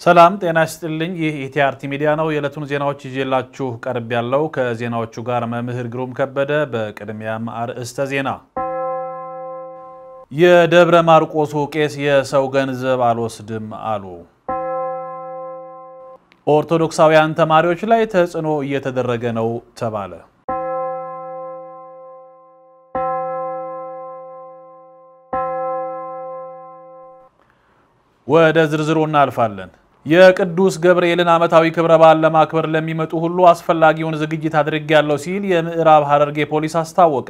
ሰላም ጤና ይስጥልኝ። ይህ ኢቲአርቲ ሚዲያ ነው። የዕለቱን ዜናዎች ይዤላችሁ ቀርብ ያለው ከዜናዎቹ ጋር መምህር ግሩም ከበደ። በቅድሚያም አርዕስተ ዜና። የደብረ ማርቆሱ ቄስ የሰው ገንዘብ አልወስድም አሉ። ኦርቶዶክሳውያን ተማሪዎች ላይ ተጽዕኖ እየተደረገ ነው ተባለ። ወደ ዝርዝሩ እናልፋለን። የቅዱስ ገብርኤልን ዓመታዊ ክብረ በዓል ለማክበር ለሚመጡ ሁሉ አስፈላጊውን ዝግጅት አድርጌያለሁ ሲል የምዕራብ ሐረርጌ ፖሊስ አስታወቀ።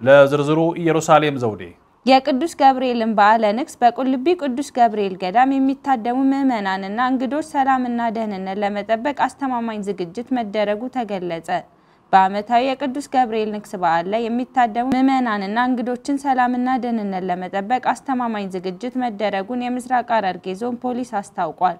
ለዝርዝሩ ኢየሩሳሌም ዘውዴ። የቅዱስ ገብርኤልን በዓለ ንግስ በቁልቢ ቅዱስ ገብርኤል ገዳም የሚታደሙ ምዕመናንና እንግዶች ሰላምና ደህንነት ለመጠበቅ አስተማማኝ ዝግጅት መደረጉ ተገለጸ። በዓመታዊ የቅዱስ ገብርኤል ንግስ በዓል ላይ የሚታደሙ ምዕመናንና እንግዶችን ሰላምና ደህንነት ለመጠበቅ አስተማማኝ ዝግጅት መደረጉን የምስራቅ ሐረርጌ ዞን ፖሊስ አስታውቋል።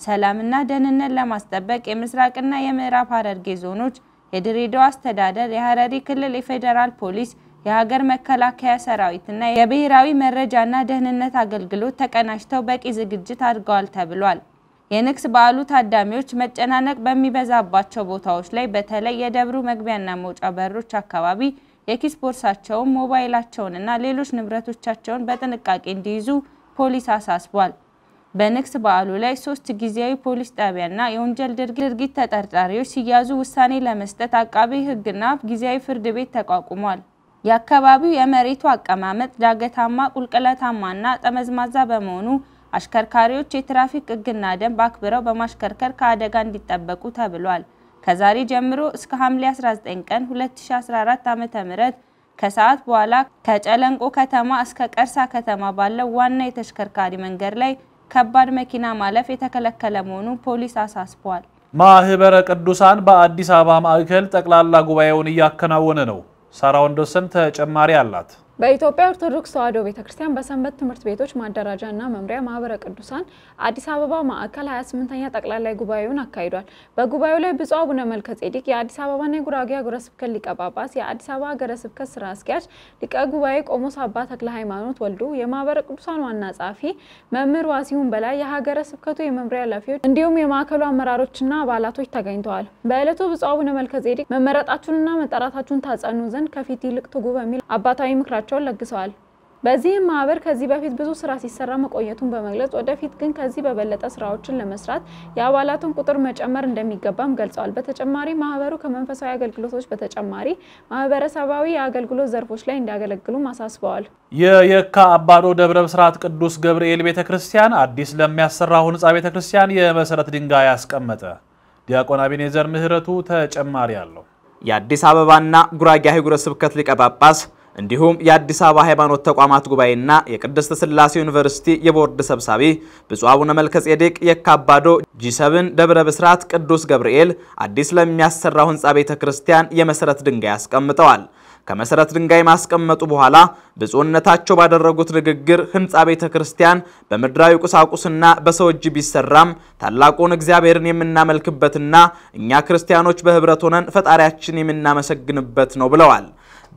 ሰላምና ደህንነት ለማስጠበቅ የምስራቅና የምዕራብ ሐረርጌ ዞኖች፣ የድሬዳዋ አስተዳደር፣ የሐረሪ ክልል የፌዴራል ፖሊስ፣ የሀገር መከላከያ ሰራዊትና የብሔራዊ መረጃና ደህንነት አገልግሎት ተቀናጅተው በቂ ዝግጅት አድርገዋል ተብሏል። የንግስ በዓሉ ታዳሚዎች መጨናነቅ በሚበዛባቸው ቦታዎች ላይ በተለይ የደብሩ መግቢያና መውጫ በሮች አካባቢ የኪስ ቦርሳቸውን፣ ሞባይላቸውንና ሌሎች ንብረቶቻቸውን በጥንቃቄ እንዲይዙ ፖሊስ አሳስቧል። በንግስ በዓሉ ላይ ሶስት ጊዜያዊ ፖሊስ ጣቢያና የወንጀል ድርጊት ተጠርጣሪዎች ሲያዙ ውሳኔ ለመስጠት አቃቤ ሕግና ጊዜያዊ ፍርድ ቤት ተቋቁሟል። የአካባቢው የመሬቱ አቀማመጥ ዳገታማ፣ ቁልቁለታማና ጠመዝማዛ በመሆኑ አሽከርካሪዎች የትራፊክ ሕግና ደንብ አክብረው በማሽከርከር ከአደጋ እንዲጠበቁ ተብሏል። ከዛሬ ጀምሮ እስከ ሐምሌ 19 ቀን 2014 ዓ.ም ከሰዓት በኋላ ከጨለንቆ ከተማ እስከ ቀርሳ ከተማ ባለው ዋና የተሽከርካሪ መንገድ ላይ ከባድ መኪና ማለፍ የተከለከለ መሆኑን ፖሊስ አሳስቧል። ማህበረ ቅዱሳን በአዲስ አበባ ማዕከል ጠቅላላ ጉባኤውን እያከናወነ ነው። ሳራ ወንዶሰን ተጨማሪ አላት። በኢትዮጵያ ኦርቶዶክስ ተዋሕዶ ቤተክርስቲያን በሰንበት ትምህርት ቤቶች ማደራጃ እና መምሪያ ማህበረ ቅዱሳን አዲስ አበባ ማዕከል 28ኛ ጠቅላላ ጉባኤውን አካሂዷል። በጉባኤው ላይ ብፁዕ አቡነ መልከ ጼዴቅ የአዲስ አበባና የጉራጌ ሀገረ ስብከት ሊቀ ጳጳስ፣ የአዲስ አበባ ሀገረ ስብከት ስራ አስኪያጅ ሊቀ ጉባኤ ቆሞስ አባ ተክለ ሃይማኖት ወልዱ፣ የማህበረ ቅዱሳን ዋና ጸሐፊ መምህር ዋሲሁን በላይ፣ የሀገረ ስብከቱ የመምሪያ ኃላፊዎች እንዲሁም የማዕከሉ አመራሮችና አባላቶች ተገኝተዋል። በዕለቱ ብፁዕ አቡነ መልከ ጼዴቅ መመረጣችሁንና መጠራታችሁን ታጸኑ ዘንድ ከፊት ይልቅ ትጉ በሚል አባታዊ ምክራቸው ስራቸውን ለግሰዋል። በዚህም ማህበር ከዚህ በፊት ብዙ ስራ ሲሰራ መቆየቱን በመግለጽ ወደፊት ግን ከዚህ በበለጠ ስራዎችን ለመስራት የአባላቱን ቁጥር መጨመር እንደሚገባም ገልጸዋል። በተጨማሪ ማህበሩ ከመንፈሳዊ አገልግሎቶች በተጨማሪ ማህበረሰባዊ የአገልግሎት ዘርፎች ላይ እንዲያገለግሉም አሳስበዋል። የየካ አባዶ ደብረ ብስራት ቅዱስ ገብርኤል ቤተ ክርስቲያን አዲስ ለሚያሰራው ህንፃ ቤተ ክርስቲያን የመሰረት ድንጋይ አስቀመጠ። ዲያቆን አቤኔዘር ምህረቱ ተጨማሪ አለው። የአዲስ አበባና ጉራጌ ሀገረ ስብከት ሊቀ ጳጳስ እንዲሁም የአዲስ አበባ ሃይማኖት ተቋማት ጉባኤና የቅድስት ሥላሴ ዩኒቨርሲቲ የቦርድ ሰብሳቢ ብፁዕ አቡነ መልከጼዴቅ የካ አባዶ ጂ7 ደብረ ብስራት ቅዱስ ገብርኤል አዲስ ለሚያሰራው ህንፃ ቤተ ክርስቲያን የመሰረት ድንጋይ አስቀምጠዋል። ከመሰረት ድንጋይ ማስቀመጡ በኋላ ብፁዕነታቸው ባደረጉት ንግግር ህንፃ ቤተ ክርስቲያን በምድራዊ ቁሳቁስና በሰው እጅ ቢሰራም ታላቁን እግዚአብሔርን የምናመልክበትና እኛ ክርስቲያኖች በህብረት ሆነን ፈጣሪያችን የምናመሰግንበት ነው ብለዋል።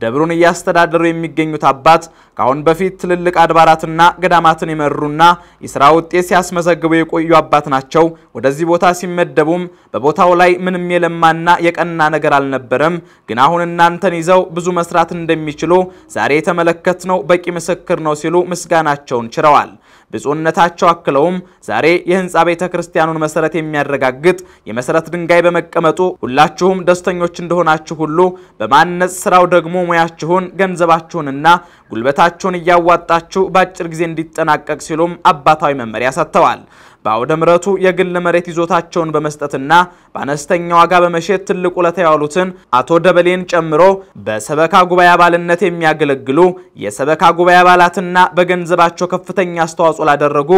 ደብሩን እያስተዳደሩ የሚገኙት አባት ከአሁን በፊት ትልልቅ አድባራትና ገዳማትን የመሩና የሥራ ውጤት ሲያስመዘግቡ የቆዩ አባት ናቸው። ወደዚህ ቦታ ሲመደቡም በቦታው ላይ ምንም የለማና የቀና ነገር አልነበረም። ግን አሁን እናንተን ይዘው ብዙ መስራት እንደሚችሉ ዛሬ የተመለከትነው በቂ ምስክር ነው ሲሉ ምስጋናቸውን ችረዋል። ብፁዕነታቸው አክለውም ዛሬ የህንፃ ቤተ ክርስቲያኑን መሰረት የሚያረጋግጥ የመሰረት ድንጋይ በመቀመጡ ሁላችሁም ደስተኞች እንደሆናችሁ ሁሉ በማነጽ ስራው ደግሞ ሙያችሁን፣ ገንዘባችሁንና ጉልበታችሁን እያዋጣችሁ በአጭር ጊዜ እንዲጠናቀቅ ሲሉም አባታዊ መመሪያ ሰጥተዋል። በአውደ ምሕረቱ የግል መሬት ይዞታቸውን በመስጠትና በአነስተኛ ዋጋ በመሸጥ ትልቅ ውለታ ያዋሉትን አቶ ደበሌን ጨምሮ በሰበካ ጉባኤ አባልነት የሚያገለግሉ የሰበካ ጉባኤ አባላትና በገንዘባቸው ከፍተኛ አስተዋጽኦ ላደረጉ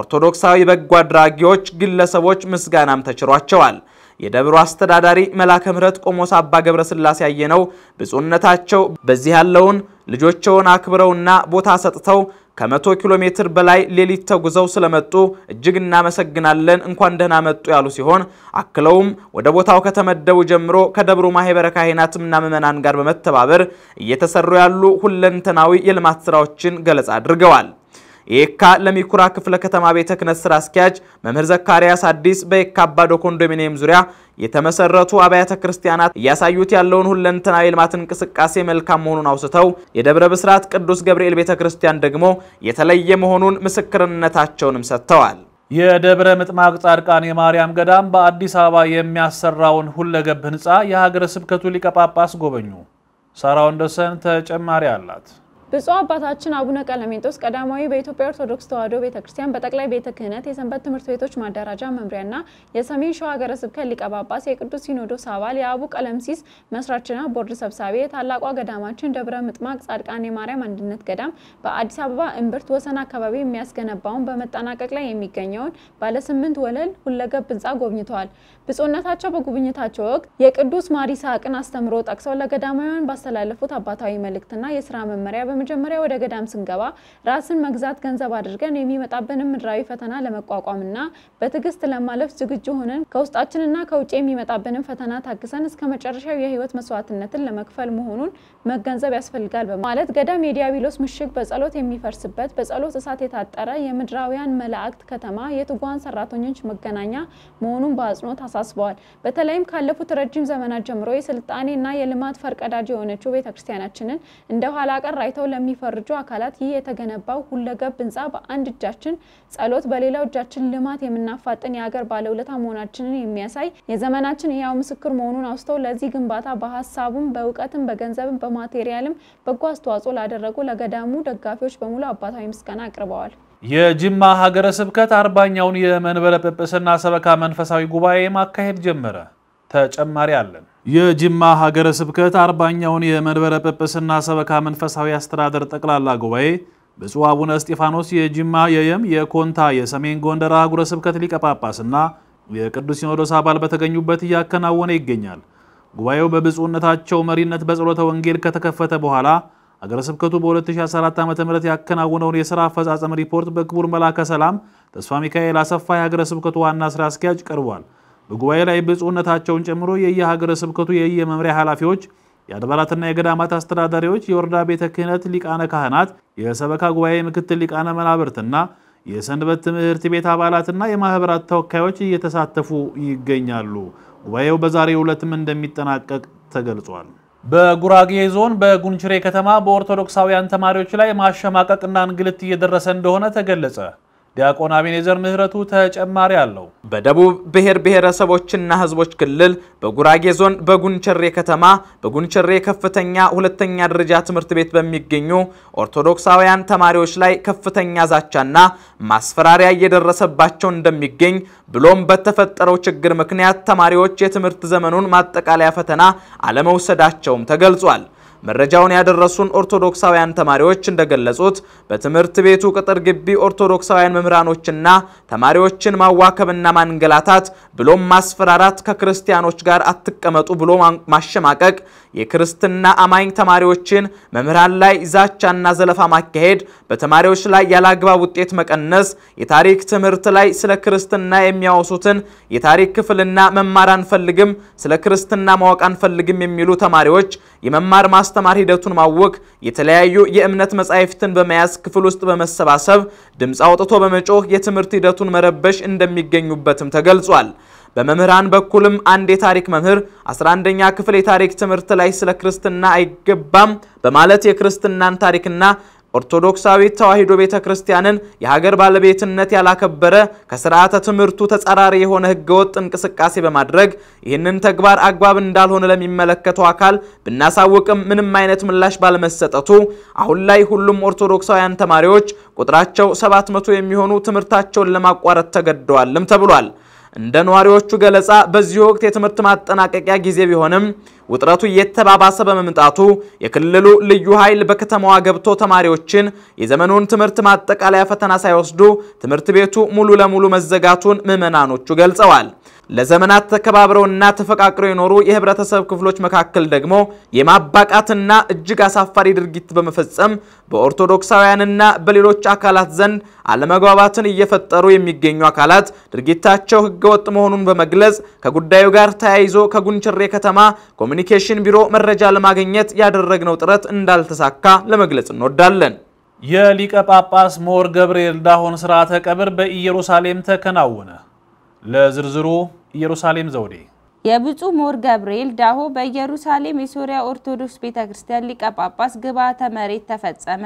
ኦርቶዶክሳዊ በጎ አድራጊዎች ግለሰቦች ምስጋናም ተችሯቸዋል። የደብሩ አስተዳዳሪ መላከ ምሕረት ቆሞስ አባ ገብረ ሥላሴ ያየነው ብፁዕነታቸው በዚህ ያለውን ልጆቸውን አክብረውና ቦታ ሰጥተው ከመቶ ኪሎ ሜትር በላይ ሌሊት ተጉዘው ስለመጡ እጅግ እናመሰግናለን፣ እንኳን ደህና መጡ ያሉ ሲሆን አክለውም ወደ ቦታው ከተመደቡ ጀምሮ ከደብሩ ማህበረ ካህናትና ምዕመናን ጋር በመተባበር እየተሰሩ ያሉ ሁለንተናዊ የልማት ስራዎችን ገለጻ አድርገዋል። የየካ ለሚኩራ ክፍለ ከተማ ቤተ ክህነት ስራ አስኪያጅ መምህር ዘካርያስ አዲስ በየካ አባዶ ኮንዶሚኒየም ዙሪያ የተመሰረቱ አብያተ ክርስቲያናት እያሳዩት ያለውን ሁለንተናዊ የልማት እንቅስቃሴ መልካም መሆኑን አውስተው የደብረ ብስራት ቅዱስ ገብርኤል ቤተ ክርስቲያን ደግሞ የተለየ መሆኑን ምስክርነታቸውንም ሰጥተዋል። የደብረ ምጥማቅ ጻድቃን የማርያም ገዳም በአዲስ አበባ የሚያሰራውን ሁለገብ ህንፃ የሀገረ ስብከቱ ሊቀ ጳጳስ ጎበኙ። ሳራ ወንደሰን ተጨማሪ አላት። ብፁዕ አባታችን አቡነ ቀለሜንጦስ ቀዳማዊ በኢትዮጵያ ኦርቶዶክስ ተዋሕዶ ቤተ ክርስቲያን በጠቅላይ ቤተ ክህነት የሰንበት ትምህርት ቤቶች ማደራጃ መምሪያና የሰሜን ሸዋ ሀገረ ስብከት ሊቀ ጳጳስ የቅዱስ ሲኖዶስ አባል የአቡ ቀለምሲስ መስራችና ቦርድ ሰብሳቢ የታላቋ ገዳማችን ደብረ ምጥማቅ ጻድቃን የማርያም አንድነት ገዳም በአዲስ አበባ እምብርት ወሰን አካባቢ የሚያስገነባውን በመጠናቀቅ ላይ የሚገኘውን ባለ ስምንት ወለል ሁለገብ ህንፃ ጎብኝተዋል። ብፁዕነታቸው በጉብኝታቸው ወቅት የቅዱስ ይስሐቅን አስተምሮ ጠቅሰው ለገዳማውያን ባስተላለፉት አባታዊ መልእክትና የስራ መመሪያ በመጀመሪያ ወደ ገዳም ስንገባ ራስን መግዛት ገንዘብ አድርገን የሚመጣብንን ምድራዊ ፈተና ለመቋቋምና በትዕግስት ለማለፍ ዝግጁ ሆነን ከውስጣችንና ከውጭ የሚመጣብንን ፈተና ታግሰን እስከ መጨረሻው የህይወት መስዋዕትነትን ለመክፈል መሆኑን መገንዘብ ያስፈልጋል በማለት ገዳም የዲያብሎስ ምሽግ በጸሎት የሚፈርስበት በጸሎት እሳት የታጠረ የምድራውያን መላእክት ከተማ የትጉሃን ሰራተኞች መገናኛ መሆኑን በአጽንኦት አሳስበዋል። በተለይም ካለፉት ረጅም ዘመናት ጀምሮ የስልጣኔና የልማት ፈርቀዳጅ የሆነችው ቤተክርስቲያናችንን እንደ ኋላ ቀር አይተው ለሚፈርጁ አካላት ይህ የተገነባው ሁለገብ ህንፃ በአንድ እጃችን ጸሎት በሌላው እጃችን ልማት የምናፋጥን የሀገር ባለውለታ መሆናችንን የሚያሳይ የዘመናችን ህያው ምስክር መሆኑን አውስተው ለዚህ ግንባታ በሀሳቡም በእውቀትም በገንዘብም በማቴሪያልም በጎ አስተዋጽኦ ላደረጉ ለገዳሙ ደጋፊዎች በሙሉ አባታዊ ምስጋና አቅርበዋል። የጅማ ሀገረ ስብከት አርባኛውን የመንበረ ጵጵስና ሰበካ መንፈሳዊ ጉባኤ ማካሄድ ጀመረ። ተጨማሪ አለን። የጅማ ሀገረ ስብከት አርባኛውን የመንበረ ጵጵስና ሰበካ መንፈሳዊ አስተዳደር ጠቅላላ ጉባኤ ብፁዕ አቡነ እስጢፋኖስ የጅማ የየም የኮንታ የሰሜን ጎንደር አህጉረ ስብከት ሊቀ ጳጳስና የቅዱስ ሲኖዶስ አባል በተገኙበት እያከናወነ ይገኛል። ጉባኤው በብፁዕነታቸው መሪነት በጸሎተ ወንጌል ከተከፈተ በኋላ ሀገረ ስብከቱ በ2014 ዓ ም ያከናወነውን የሥራ አፈጻጸም ሪፖርት በክቡር መላከ ሰላም ተስፋ ሚካኤል አሰፋ የሀገረ ስብከቱ ዋና ሥራ አስኪያጅ ቀርቧል። በጉባኤ ላይ ብፁዕነታቸውን ጨምሮ የየሀገረ ስብከቱ የየመምሪያ ኃላፊዎች፣ የአድባራትና የገዳማት አስተዳዳሪዎች፣ የወረዳ ቤተ ክህነት ሊቃነ ካህናት፣ የሰበካ ጉባኤ ምክትል ሊቃነ መናብርትና የሰንበት ትምህርት ቤት አባላትና የማህበራት ተወካዮች እየተሳተፉ ይገኛሉ። ጉባኤው በዛሬው ዕለትም እንደሚጠናቀቅ ተገልጿል። በጉራጌ ዞን በጉንችሬ ከተማ በኦርቶዶክሳውያን ተማሪዎች ላይ ማሸማቀቅና እንግልት እየደረሰ እንደሆነ ተገለጸ። ዲያቆን አቤኔዘር ምህረቱ ተጨማሪ አለው። በደቡብ ብሔር ብሔረሰቦችና ሕዝቦች ክልል በጉራጌ ዞን በጉንቸሬ ከተማ በጉንቸሬ ከፍተኛ ሁለተኛ ደረጃ ትምህርት ቤት በሚገኙ ኦርቶዶክሳውያን ተማሪዎች ላይ ከፍተኛ ዛቻና ማስፈራሪያ እየደረሰባቸው እንደሚገኝ ብሎም በተፈጠረው ችግር ምክንያት ተማሪዎች የትምህርት ዘመኑን ማጠቃለያ ፈተና አለመውሰዳቸውም ተገልጿል። መረጃውን ያደረሱን ኦርቶዶክሳውያን ተማሪዎች እንደገለጹት በትምህርት ቤቱ ቅጥር ግቢ ኦርቶዶክሳውያን መምህራኖችና ተማሪዎችን ማዋከብና ማንገላታት ብሎም ማስፈራራት፣ ከክርስቲያኖች ጋር አትቀመጡ ብሎ ማሸማቀቅ፣ የክርስትና አማኝ ተማሪዎችን መምህራን ላይ ዛቻና ዘለፋ ማካሄድ፣ በተማሪዎች ላይ ያለአግባብ ውጤት መቀነስ፣ የታሪክ ትምህርት ላይ ስለ ክርስትና የሚያወሱትን የታሪክ ክፍልና መማር አንፈልግም፣ ስለ ክርስትና ማወቅ አንፈልግም የሚሉ ተማሪዎች የመማር ማስተማር ሂደቱን ማወክ፣ የተለያዩ የእምነት መጻሕፍትን በመያዝ ክፍል ውስጥ በመሰባሰብ ድምፅ አውጥቶ በመጮህ የትምህርት ሂደቱን መረበሽ እንደሚገኙበትም ተገልጿል። በመምህራን በኩልም አንድ የታሪክ መምህር 11ኛ ክፍል የታሪክ ትምህርት ላይ ስለ ክርስትና አይገባም በማለት የክርስትናን ታሪክና ኦርቶዶክሳዊት ተዋሕዶ ቤተ ክርስቲያንን የሀገር ባለቤትነት ያላከበረ ከስርዓተ ትምህርቱ ተጻራሪ የሆነ ህገወጥ እንቅስቃሴ በማድረግ ይህንን ተግባር አግባብ እንዳልሆነ ለሚመለከተው አካል ብናሳውቅም ምንም አይነት ምላሽ ባለመሰጠቱ አሁን ላይ ሁሉም ኦርቶዶክሳውያን ተማሪዎች ቁጥራቸው 700 የሚሆኑ ትምህርታቸውን ለማቋረጥ ተገደዋልም ተብሏል። እንደ ነዋሪዎቹ ገለጻ በዚህ ወቅት የትምህርት ማጠናቀቂያ ጊዜ ቢሆንም ውጥረቱ እየተባባሰ በመምጣቱ የክልሉ ልዩ ኃይል በከተማዋ ገብቶ ተማሪዎችን የዘመኑን ትምህርት ማጠቃለያ ፈተና ሳይወስዱ ትምህርት ቤቱ ሙሉ ለሙሉ መዘጋቱን ምዕመናኖቹ ገልጸዋል። ለዘመናት ተከባብረውና ተፈቃቅረው የኖሩ የህብረተሰብ ክፍሎች መካከል ደግሞ የማባቃትና እጅግ አሳፋሪ ድርጊት በመፈጸም በኦርቶዶክሳውያንና በሌሎች አካላት ዘንድ አለመግባባትን እየፈጠሩ የሚገኙ አካላት ድርጊታቸው ህገወጥ መሆኑን በመግለጽ ከጉዳዩ ጋር ተያይዞ ከጉንችሬ ከተማ ኮሚኒኬሽን ቢሮ መረጃ ለማግኘት ያደረግነው ጥረት እንዳልተሳካ ለመግለጽ እንወዳለን። የሊቀ ጳጳስ ሞር ገብርኤል ዳሆን ስርዓተ ቀብር በኢየሩሳሌም ተከናወነ። ለዝርዝሩ ኢየሩሳሌም ዘውዴ። የብፁዕ ሞር ገብርኤል ዳሆ በኢየሩሳሌም የሶሪያ ኦርቶዶክስ ቤተ ክርስቲያን ሊቀ ጳጳስ ግብዓተ መሬት ተፈጸመ።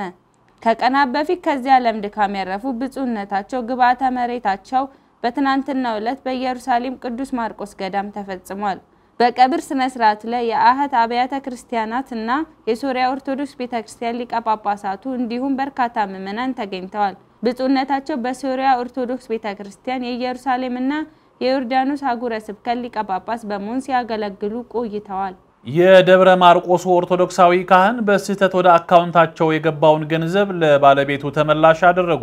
ከቀናት በፊት ከዚህ ዓለም ድካም ያረፉ ብፁዕነታቸው ግብዓተ መሬታቸው በትናንትናው ዕለት በኢየሩሳሌም ቅዱስ ማርቆስ ገዳም ተፈጽሟል። በቀብር ስነ ስርዓቱ ላይ የአህት አብያተ ክርስቲያናት እና የሶሪያ ኦርቶዶክስ ቤተ ክርስቲያን ሊቀ ጳጳሳቱ እንዲሁም በርካታ ምዕመናን ተገኝተዋል። ብፁዕነታቸው በሶሪያ ኦርቶዶክስ ቤተ ክርስቲያን የኢየሩሳሌምና የዮርዳኖስ አህጉረ ስብከት ሊቀ ጳጳስ በመሆን ሲያገለግሉ ቆይተዋል። የደብረ ማርቆሱ ኦርቶዶክሳዊ ካህን በስህተት ወደ አካውንታቸው የገባውን ገንዘብ ለባለቤቱ ተመላሽ አደረጉ።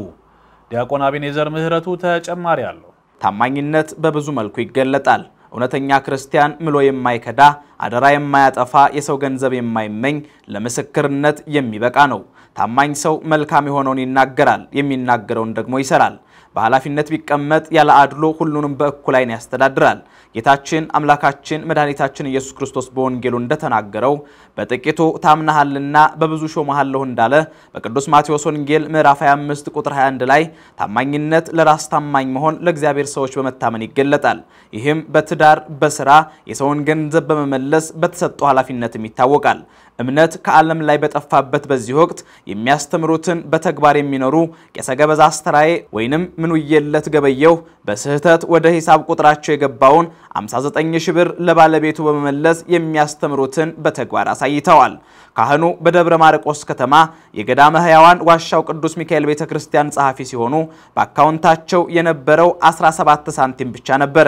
ዲያቆን አቤኔዘር ምህረቱ ተጨማሪ አለው። ታማኝነት በብዙ መልኩ ይገለጣል። እውነተኛ ክርስቲያን ምሎ የማይከዳ አደራ የማያጠፋ የሰው ገንዘብ የማይመኝ ለምስክርነት የሚበቃ ነው። ታማኝ ሰው መልካም የሆነውን ይናገራል፣ የሚናገረውን ደግሞ ይሰራል። በኃላፊነት ቢቀመጥ ያለ አድሎ ሁሉንም በእኩል ዓይን ያስተዳድራል። ጌታችን አምላካችን መድኃኒታችን ኢየሱስ ክርስቶስ በወንጌሉ እንደተናገረው በጥቂቱ ታምናሃልና በብዙ ሾመሃለሁ እንዳለ በቅዱስ ማቴዎስ ወንጌል ምዕራፍ 25 ቁጥር 21 ላይ ታማኝነት ለራስ ታማኝ መሆን ለእግዚአብሔር ሰዎች በመታመን ይገለጣል። ይህም በትዳር፣ በስራ የሰውን ገንዘብ በመመለስ በተሰጠው ኃላፊነትም ይታወቃል። እምነት ከዓለም ላይ በጠፋበት በዚህ ወቅት የሚያስተምሩትን በተግባር የሚኖሩ ቄሰ ገበዛ አስተራዬ ወይንም ምንውየለት ገበየሁ በስህተት ወደ ሂሳብ ቁጥራቸው የገባውን 59 ሺህ ብር ለባለቤቱ በመመለስ የሚያስተምሩትን በተግባር አሳይተዋል። ካህኑ በደብረ ማርቆስ ከተማ የገዳመ ሕያዋን ዋሻው ቅዱስ ሚካኤል ቤተ ክርስቲያን ጸሐፊ ሲሆኑ በአካውንታቸው የነበረው 17 ሳንቲም ብቻ ነበረ።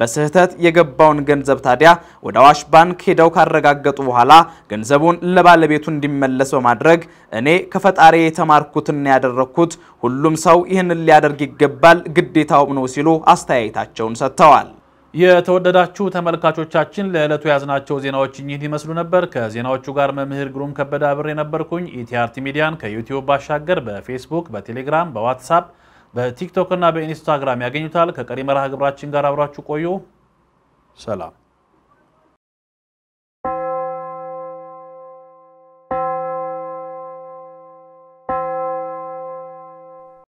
በስህተት የገባውን ገንዘብ ታዲያ ወደ አዋሽ ባንክ ሄደው ካረጋገጡ በኋላ ገንዘቡን ለባለቤቱ እንዲመለስ በማድረግ እኔ ከፈጣሪ የተማርኩትና ያደረግኩት ሁሉም ሰው ይህንን ሊያደርግ ይገባል፣ ግዴታውም ነው ሲሉ አስተያየታቸውን ሰጥተዋል። የተወደዳችሁ ተመልካቾቻችን ለዕለቱ የያዝናቸው ዜናዎች እኚህን ይመስሉ ነበር። ከዜናዎቹ ጋር መምህር ግሩም ከበደ አብሬ ነበርኩኝ። ኢቲአርቲ ሚዲያን ከዩቲዩብ ባሻገር በፌስቡክ፣ በቴሌግራም፣ በዋትሳፕ በቲክቶክ እና በኢንስታግራም ያገኙታል። ከቀሪ መርሃ ግብራችን ጋር አብራችሁ ቆዩ። ሰላም